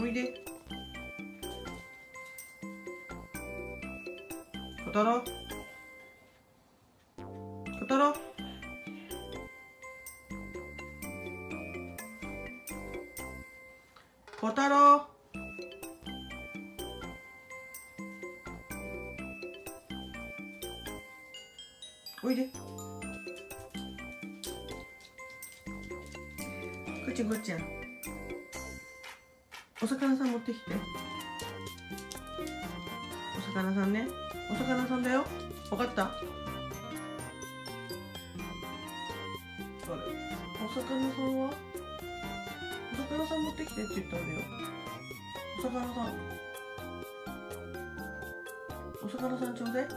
おいで。小太郎小太郎小太郎。おいで。こっちこっちやん。お魚さん持ってきて。お魚さんね。お魚さんだよ。わかった？お魚さんは？お魚さん持ってきてって言ったんだよお魚さん。お魚さんちょうだい。